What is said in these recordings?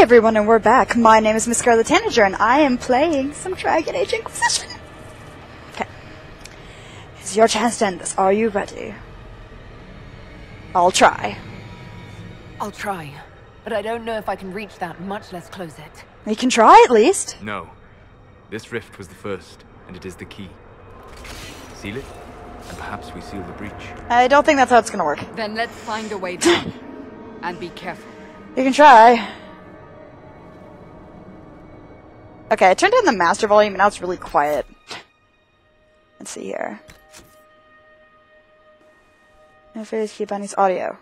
Hi everyone, and we're back. My name is Miss Scarlet Tanager, and I am playing some Dragon Age Inquisition. Okay. It's your chance to end this. Are you ready? I'll try. I'll try, but I don't know if I can reach that, much less close it. You can try at least. No. This rift was the first, and it is the key. Seal it, and perhaps we seal the breach. I don't think that's how it's gonna work. Then let's find a way down. and be careful. You can try. Okay, I turned down the master volume, and now it's really quiet. Let's see here. Interface keep on his audio.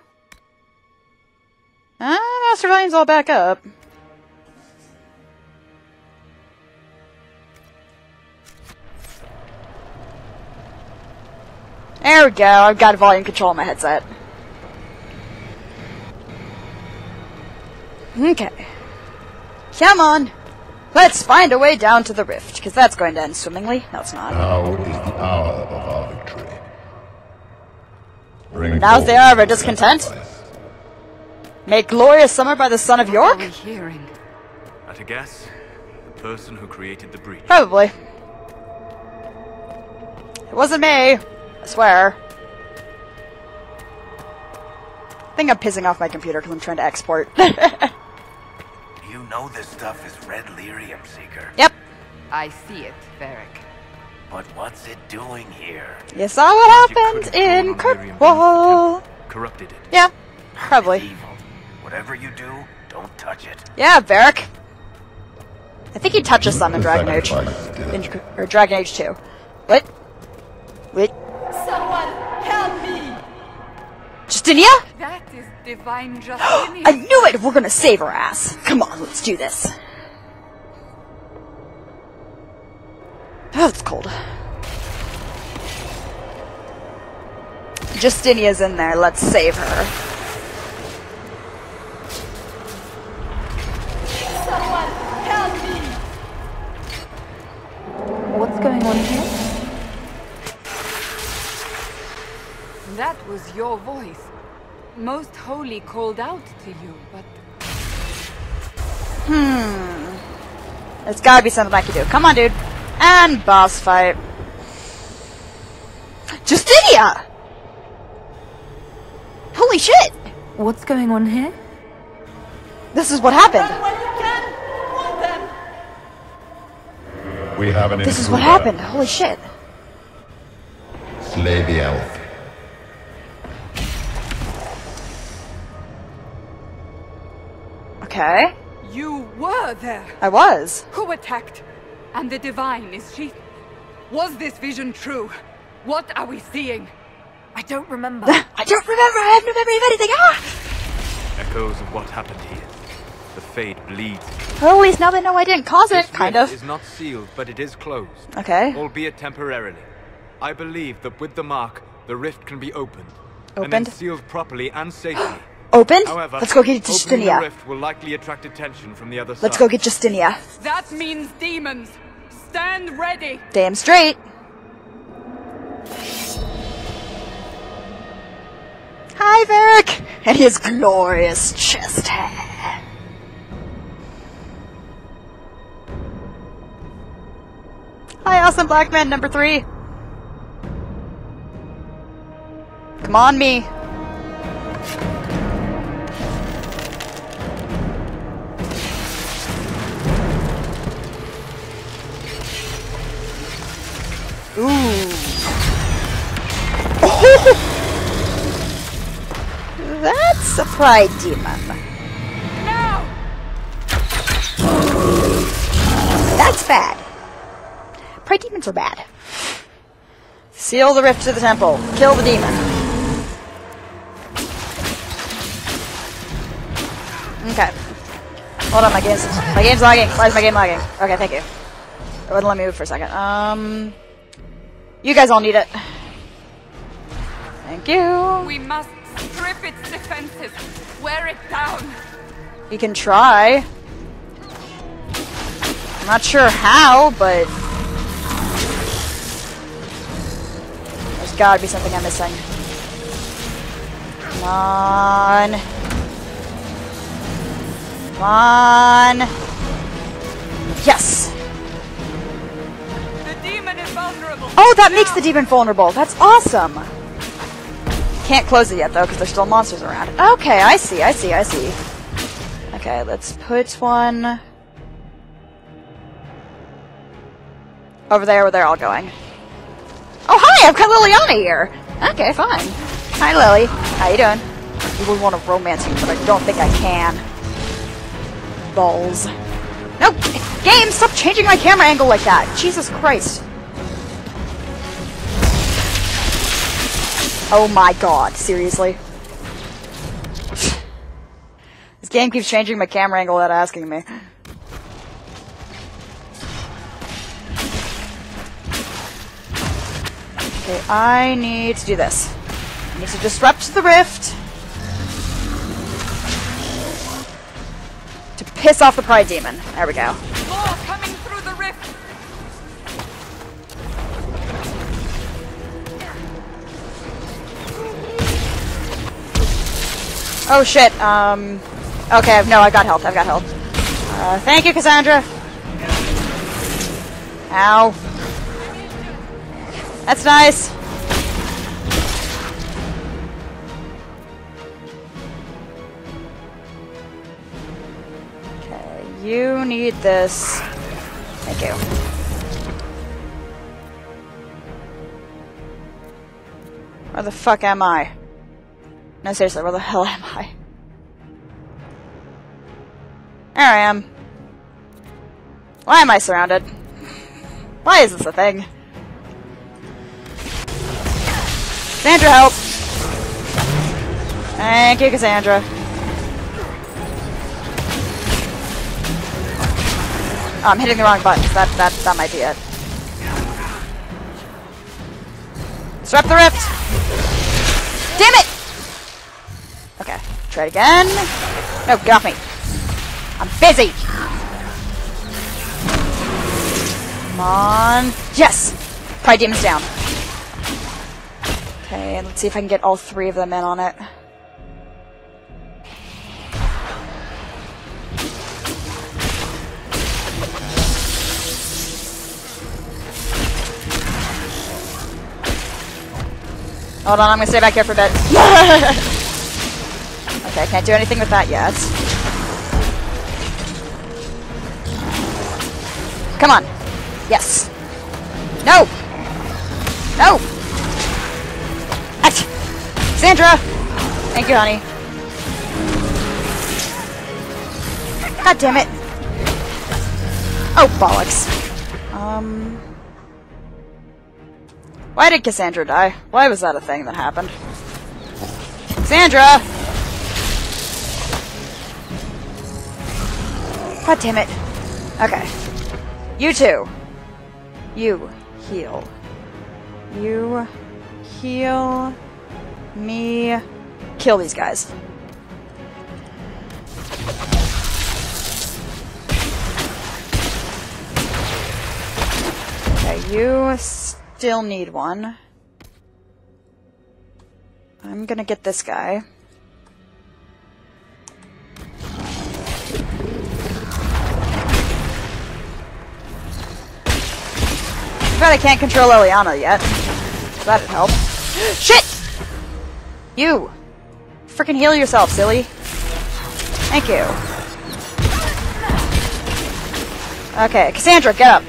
Ah, master volume's all back up. There we go, I've got volume control on my headset. Okay. Come on! Let's find a way down to the rift, because that's going to end swimmingly. No, it's not. Now is the hour of our victory. Bring Now's the forth hour of our the discontent. sacrifice. Make glorious summer by the son of What York? are we hearing? At a guess, the person who created the breach. Probably. It wasn't me. I swear. I think I'm pissing off my computer because I'm trying to export. You know this stuff is red lyrium, Seeker. yep. I see it, Varric. But what's it doing here? You saw what You happened in on Miriam beneath the Kirkwall. Corrupted it. Yeah, It's probably. evil. Whatever you do, don't touch it. Yeah, Varric. I think he touches some in Dragon Age. In, or Dragon Age 2. What? Wait. Someone help me! Justinia? That is divine I knew it! We're gonna save her ass. Come on, let's do this. Oh, it's cold. Justinia's in there. Let's save her. Most holy called out to you, but Hmm... There's gotta be something I can do. Come on, dude. And boss fight. Justinia! Holy shit! what's going on here? This is what happened. We have an This is what happened. Holy shit. Slay the elf. Okay. You were there. I was. Who attacked? And the divine, is she? Was this vision true? What are we seeing? I don't remember. I don't remember. I have no memory of anything. Ah! Echoes of what happened here. The Fade bleeds. Well, at least now they know I didn't cause it, This kind rift of. is not sealed, but it is closed. Okay. Albeit temporarily. I believe that with the mark, the rift can be opened. And then sealed properly and safely. Opened? However, Let's go get opening the Justinia. rift will likely attract attention from the other side. Let's go get Justinia. that means demons. Stand ready. Damn straight. Hi, Varric! And his glorious chest hair. Hi, awesome black man number three. Come on, me. Ooh. That's a pride demon. Now! That's bad. Pride demons are bad. Seal the rift to the temple. Kill the demon. Okay. Hold on, my game's my game's lagging. Why is my game lagging? Okay, thank you. It wouldn't let me move for a second. Um, you guys all need it. Thank you. We must strip its defenses. Wear it down. You can try. I'm not sure how, but there's gotta be something I'm missing. Come on. Come on. Yes. Oh, that makes the demon vulnerable. That's awesome. Can't close it yet though, because there's still monsters around. Okay, I see, I see, I see. Okay, let's put one over there where they're all going. Oh, hi! I've got Leliana here. Okay, fine. Hi, Lily. How you doing? I really want to romance you, but I don't think I can. Balls. No, game! Stop changing my camera angle like that. Jesus Christ. Oh my god, seriously? this game keeps changing my camera angle without asking me. Okay, I need to do this. I need to disrupt the rift. To piss off the Pride Demon. There we go. Oh shit, um... Okay, no, I've got health, I've got health. Uh, thank you, Cassandra! Ow. That's nice! Okay, you need this. Thank you. Where the fuck am I? No, seriously, where the hell am I? There I am. Why am I surrounded? Why is this a thing? Cassandra, help! Thank you, Cassandra. Oh, I'm hitting the wrong buttons. That, that, that might be it. Disrupt the rift! Damn it! Try it again. No, get off me. I'm busy. Come on. Yes! Pride Demon's down. Okay, let's see if I can get all three of them in on it. Hold on, I'm gonna stay back here for a bit. okay, I can't do anything with that yet. Come on. Yes. No! No! Ach! Sandra! Thank you, honey. God damn it. Oh, bollocks. Um... Why did Cassandra die? Why was that a thing that happened? Cassandra! God damn it. Okay. You two. You heal. You heal me. Kill these guys. Okay, you still need one. I'm gonna get this guy. But I can't control Leliana yet. That'd help. Shit! You! Freaking heal yourself, silly. Thank you. Okay, Cassandra, get up.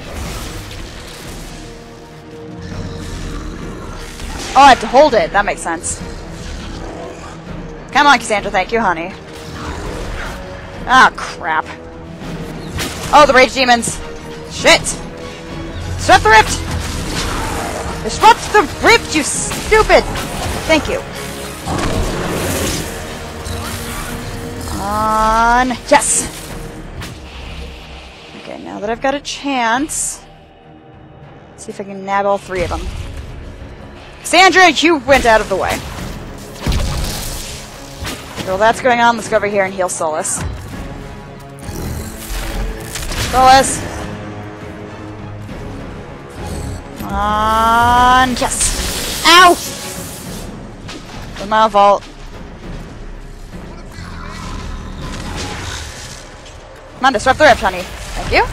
Oh, I have to hold it. That makes sense. Come on, Cassandra. Thank you, honey. Ah, crap. Oh, the rage demons. Shit. Disrupt the rift! Disrupt the rift, you stupid! Thank you. On. Yes! Okay, now that I've got a chance, see if I can nab all three of them. Sandra, you went out of the way. While that's going on, let's go over here and heal Solas. Solas! On. Yes! Ow! It's my fault. Come on, disrupt the rift, honey. Thank you.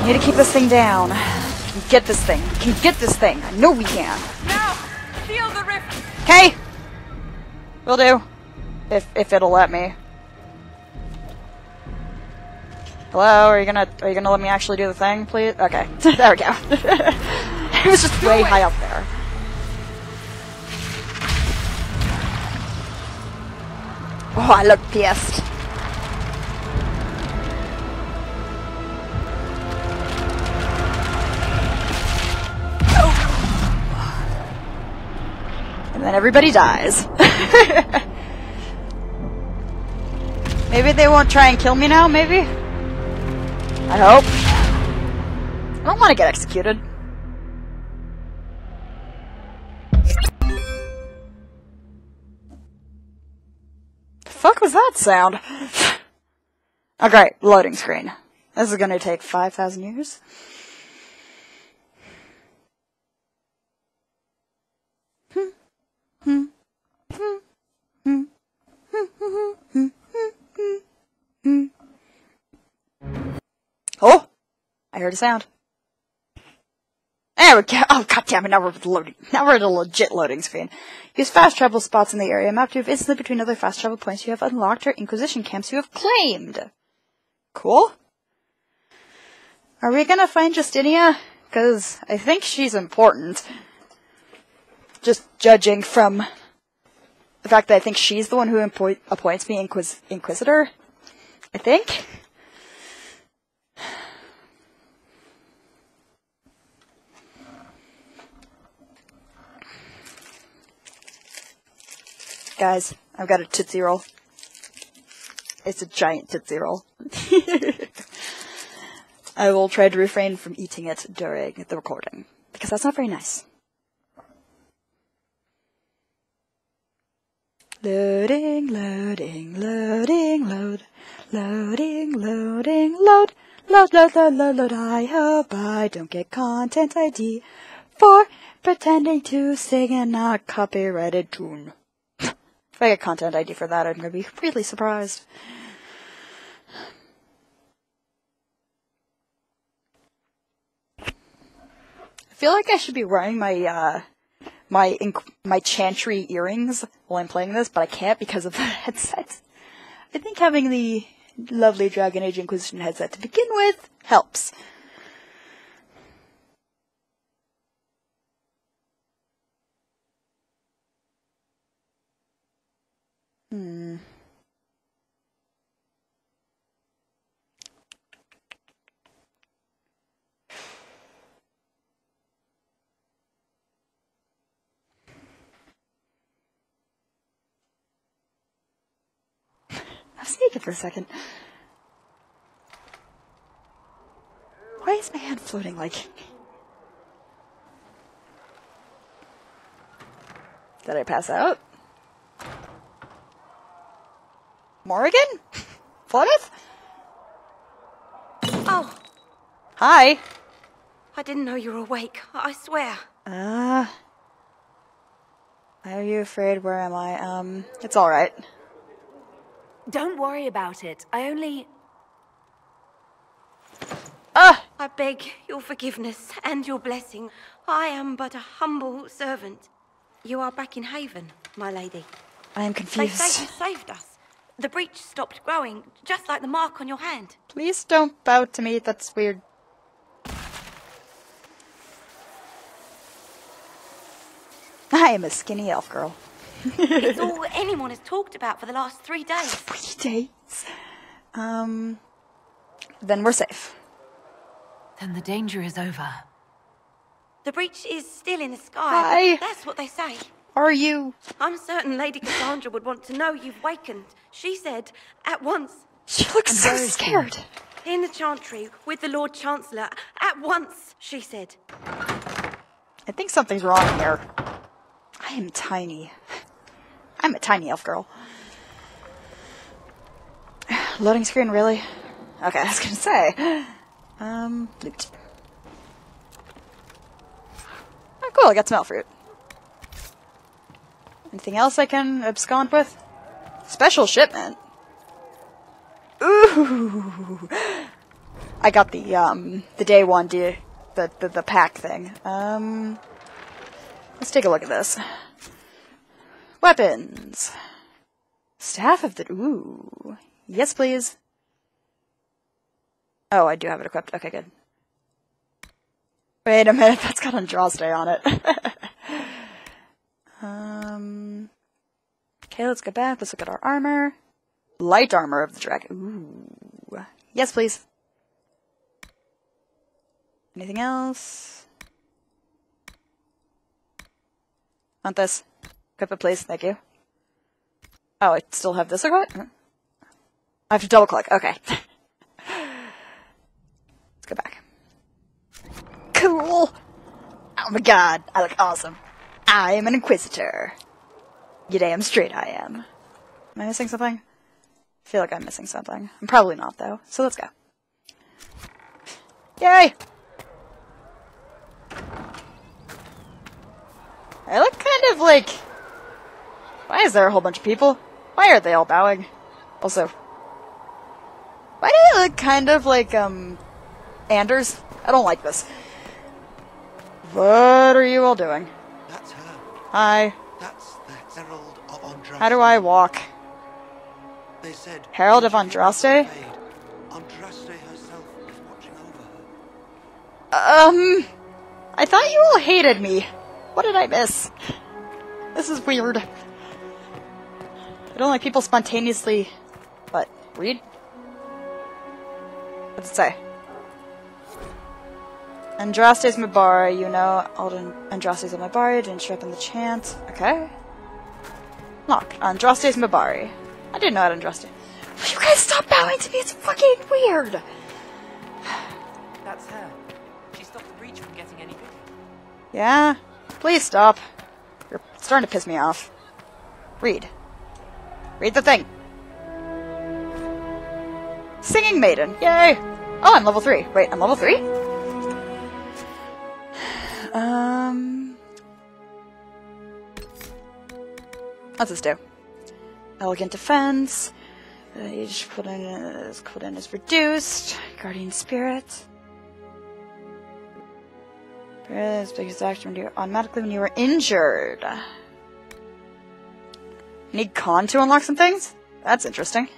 We need to keep this thing down. We can get this thing. We can get this thing. I know we can. Now, seal the rift. Okay. Will do. If if it'll let me. Hello, are you gonna are you gonna let me actually do the thing, please? Okay. there we go. it was just way high up there. Oh, I look pissed. And then everybody dies. maybe they won't try and kill me now, maybe? I hope. I don't want to get executed. The fuck was that sound? oh great, loading screen. This is gonna take 5,000 years. Oh! Heard a sound. There we go. Oh, goddammit, now we're at the loading. Now we're at a legit loading screen. Use fast travel spots in the area map to move instantly between other fast travel points you have unlocked or Inquisition camps you have claimed. Cool. Are we gonna find Justinia? Cause I think she's important. Just judging from the fact that I think she's the one who appoint- appoints me Inquis- Inquisitor. I think. Guys, I've got a Tootsie Roll. It's a giant Tootsie Roll. I will try to refrain from eating it during the recording, because that's not very nice. Loading, loading, loading, load. Loading, loading, load. Load, load, load, load, load. I hope I don't get content ID for pretending to sing a not copyrighted tune. If I get content ID for that, I'm gonna be really surprised. I feel like I should be wearing my, uh, my my chantry earrings while I'm playing this, but I can't because of the headset. I think having the lovely Dragon Age Inquisition headset to begin with helps. Hmm. I was naked for a second. Why is my hand floating like? Did I pass out? Morrigan? Flemeth? Oh, Hi. I didn't know you were awake. I swear. Uh. Are you afraid? Where am I? Um, it's alright. Don't worry about it. I only. Ah! I beg your forgiveness and your blessing. I am but a humble servant. You are back in Haven, my lady. I am confused. They say you saved us. The breach stopped growing, just like the mark on your hand. Please don't bow to me, that's weird. I am a skinny elf girl. It's all anyone has talked about for the last three days. Three days. Um, then we're safe. Then the danger is over. The breach is still in the sky. Hi. That's what they say. Are you? I'm certain Lady Cassandra would want to know you've wakened. She said, at once, She looks so where is she? scared. in the Chantry, with the Lord Chancellor. At once, she said. I think something's wrong here. I am tiny. I'm a tiny elf girl. Loading screen, really? Okay, I was gonna say. Um, loot. Oh, cool, I got some elf fruit. Anything else I can abscond with? Special shipment. Ooh! I got the um the day one the the, the pack thing. Um, let's take a look at this. Weapons. Staff of the ooh. Yes, please. Oh, I do have it equipped. Okay, good. Wait a minute, that's got Andraste on it. um. Okay, let's go back. Let's look at our armor. Light armor of the dragon. Ooh. Yes, please. Anything else? Want this? Equip it, please. Thank you. Oh, I still have this equipped? I have to double click. Okay. Let's go back. Cool! Oh my god, I look awesome. I am an Inquisitor. You damn straight I am. Am I missing something? I feel like I'm missing something. I'm probably not, though. So let's go. Yay! I look kind of like... Why is there a whole bunch of people? Why are they all bowing? Also, why do I look kind of like, um, Anders? I don't like this. What are you all doing? That's her. Hi. That's the Herald of Andraste. How do I walk? They said. Herald of "When Andraste? Andraste herself is watching over her. Um, I thought you all hated me. What did I miss? This is weird. I don't like people spontaneously. What? Read? What's it say? Andraste's Mabari, you know, Alden Andraste's Mabari, didn't show up in the chant. Okay. Look, Andraste's Mabari. I didn't know how Andraste. Will you guys stop bowing to me? It's fucking weird. That's her. She stopped the breach from getting any bigger. Yeah? Please stop. You're starting to piss me off. Read. Read the thing. Singing Maiden. Yay! Oh, I'm level 3. Wait, I'm level 3? Um. What's this do? Elegant defense. Uh, put in is cooldown is reduced. Guardian spirit. This biggest action when you automatically when you were injured. Need con to unlock some things? That's interesting.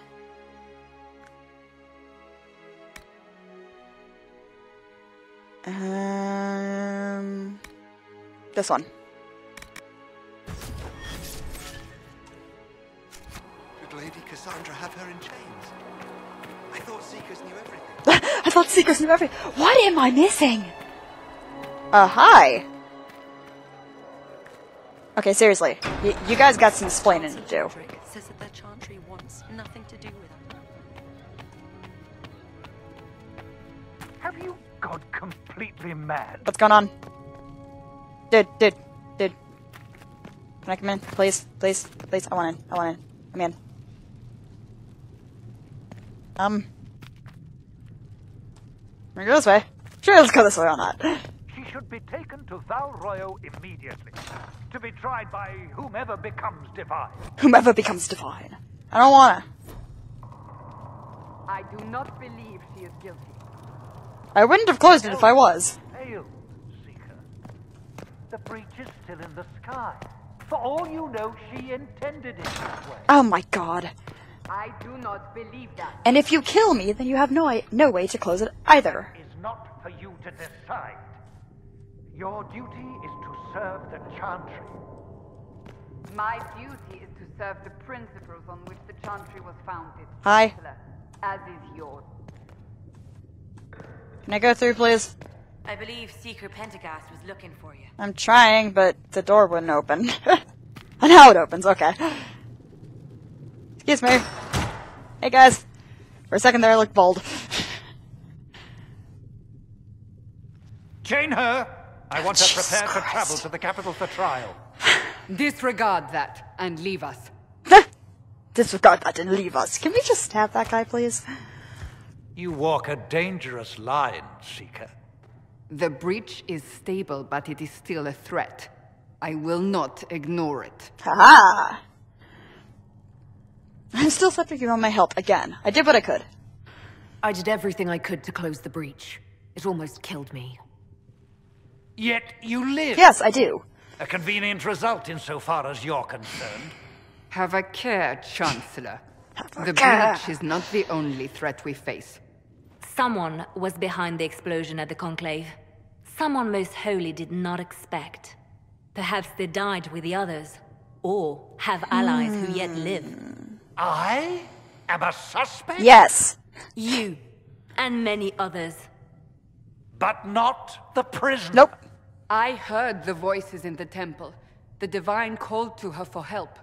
Um, this one. Lady Cassandra have her in chains? I thought Seekers knew everything. I thought Seekers knew everything. What am I missing? Uh, hi. Okay, seriously. Y- you guys got some explaining to do. Cedric says that the Chantry wants nothing to do with her. Have you gone completely mad? What's going on? Dude, dude, dude. Can I come in? Please, please, please. I want in. I want in. I'm in. Um. Can we go this way? Sure, let's go this way or not. She should be taken to Val Royeaux immediately, to be tried by whomever becomes divine. Whomever becomes divine. I don't wanna. I do not believe she is guilty. I wouldn't have closed it if I was. Hail, Seeker. The breach is still in the sky. For all you know, she intended it that way. Oh my god. I do not believe that. And if you kill me, then you have no no way to close it either. It is not for you to decide. Your duty is to serve the Chantry. My duty is to serve the principles on which the Chantry was founded. Hi. As is yours. Can I go through, please? I believe Seeker Pentaghast was looking for you. I'm trying, but the door wouldn't open. and now it opens, okay. Excuse me. Hey guys. For a second there I looked bold. Chain her! I want her Jesus prepared for travel to the capital for trial. Disregard that and leave us. Disregard that and leave us. Can we just stab that guy, please? You walk a dangerous line, Seeker. The breach is stable, but it is still a threat. I will not ignore it. Haha! I'm still subject to my help again. I did what I could. I did everything I could to close the breach. It almost killed me. Yet you live. Yes, I do. A convenient result insofar as you're concerned. Have a care, Chancellor. The care. breach is not the only threat we face. Someone was behind the explosion at the Conclave. Someone Most Holy did not expect. Perhaps they died with the others, or have allies who yet live. Hmm. I am a suspect? Yes. You, and many others. But not the prisoner. Nope. I heard the voices in the temple. The Divine called to her for help.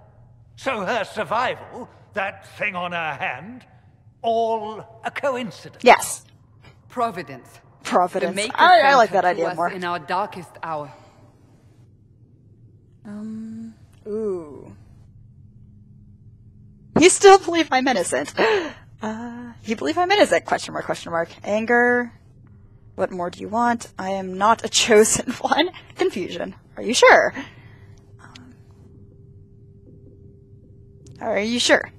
So her survival, that thing on her hand, all a coincidence. Yes. Providence. Providence. I, I like that idea more. In our darkest hour. Um. Ooh. You still believe I'm innocent? Uh, you believe I'm innocent? Question mark, question mark. Anger. What more do you want? I am not a chosen one. Confusion. Are you sure? Um, Are you sure?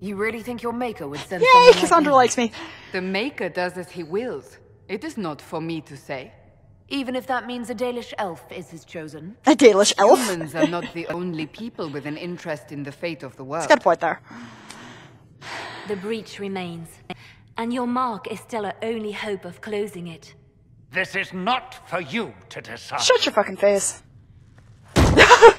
You really think your maker would send Yay, someone like Cassandra me? likes me. The Maker does as he wills. It is not for me to say. Even if that means a Dalish elf is his chosen. A Dalish elf? Humans are not the only people with an interest in the fate of the world. It's got a point there. The breach remains, and your mark is still our only hope of closing it. This is not for you to decide. Shut your fucking face.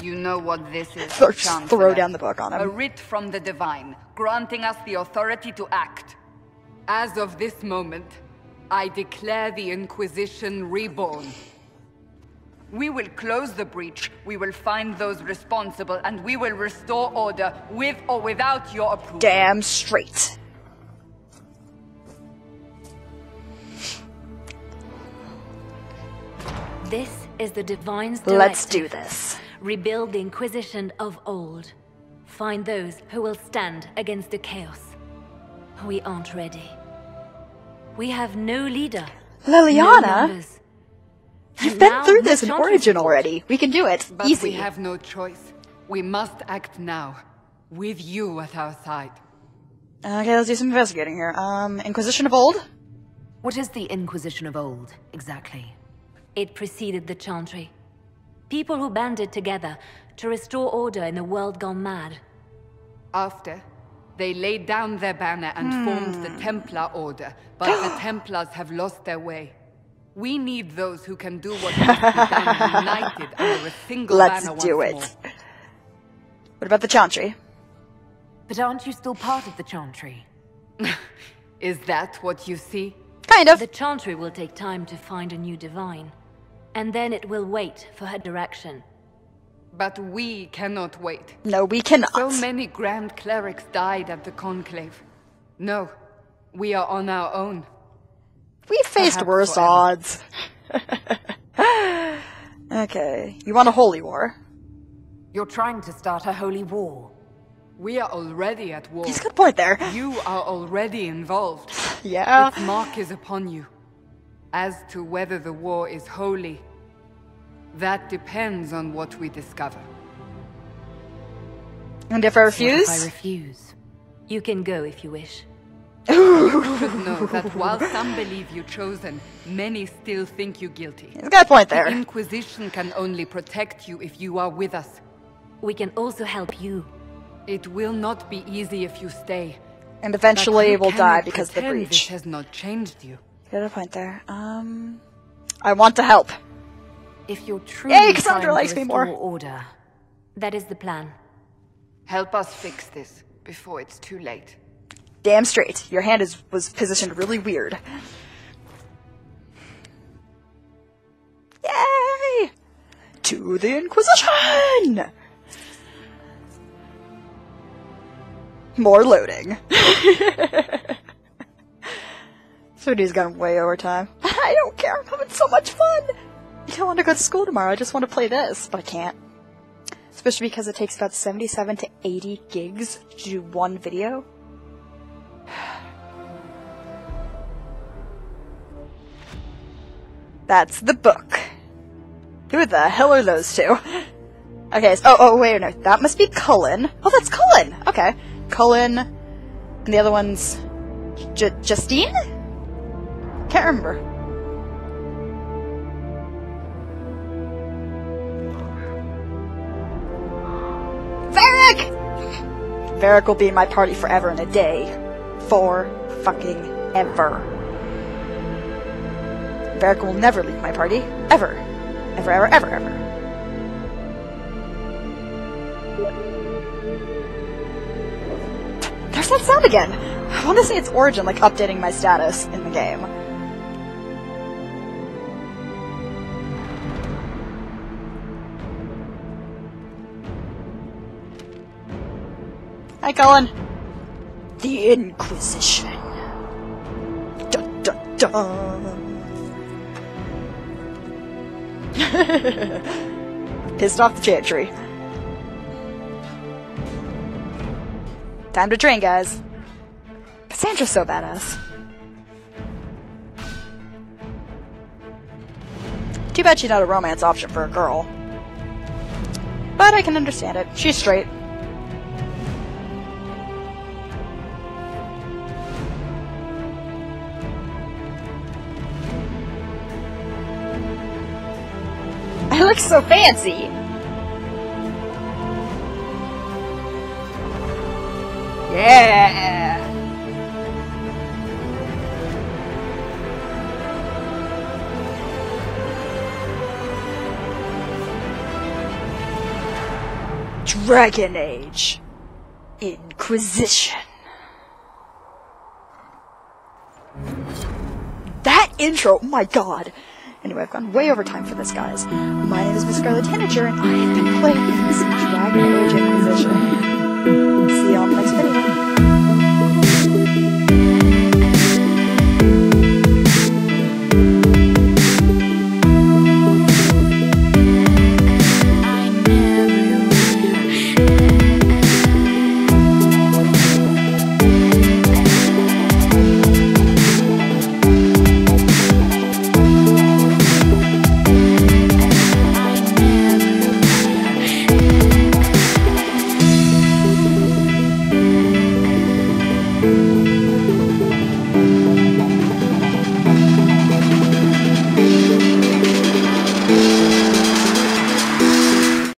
You know what this is, just Chancellor. throw down the book on him. A writ from the Divine, granting us the authority to act. As of this moment, I declare the Inquisition reborn. We will close the breach, we will find those responsible, and we will restore order with or without your approval. Damn straight. This is the Divine's Let's do this. Rebuild the Inquisition of old. Find those who will stand against the chaos. We aren't ready. We have no leader. Leliana, numbers. you've been now through this in Origin already. We can do it. But Easy. we have no choice. We must act now, with you at our side. Okay, let's do some investigating here. Um, Inquisition of Old? What is the Inquisition of old, exactly? It preceded the Chantry. People who banded together to restore order in a world gone mad. After, they laid down their banner and formed the hmm. Templar Order, but the Templars have lost their way. We need those who can do what must be done united under a single Let's banner do once it. more. What about the Chantry? But aren't you still part of the Chantry? Is that what you see? Kind of. The Chantry will take time to find a new divine. And then it will wait for her direction. But we cannot wait. No, we cannot. So many Grand Clerics died at the Conclave. No, we are on our own. we faced perhaps worse forever. odds. okay, you want a holy war? You're trying to start a holy war. We are already at war. He's got a point there. You are already involved. Yeah. Its mark is upon you. As to whether the war is holy, that depends on what we discover. And if I What if I refuse? refuse? You can go if you wish. You should know that while some believe you chosen, many still think you guilty. He's got a point there. The. Inquisition can only protect you if you are with us. We can also help you. It will not be easy if you stay. And eventually who we'll die because of the pretend This breach. has not changed you. Got a point there. Um, I want to help. If you're truly Yay, Cassandra trying likes me more. order, That is the plan. Help us fix this before it's too late. Damn straight. Your hand is was positioned really weird. Yay! To the Inquisition! More loading. this video's gone way over time. I don't care, I'm having so much fun! I want to go to school tomorrow, I just want to play this, but I can't. Especially because it takes about 77 to 80 gigs to do one video. That's the book. Who the hell are those two? Okay, so, oh, oh, wait, no, that must be Cullen. Oh, that's Cullen! Okay. Cullen, and the other one's J- Justine? Can't remember. Varric will be in my party forever and a day. For fucking ever. Varric will never leave my party. Ever. Ever, ever, ever, ever. There's that sound again! I want to see its origin, like updating my status in the game. Hi, Cullen. The Inquisition. Dun dun dun. Pissed off the chantry. Time to train, guys. Cassandra's so badass. Too bad she's not a romance option for a girl. But I can understand it. She's straight. I look so fancy! Yeah! Dragon Age. Inquisition. That intro, oh my god. Anyway, I've gone way over time for this, guys. My name is Miss Scarlet Tanager, and I have been playing some Dragon Age Inquisition. See y'all next next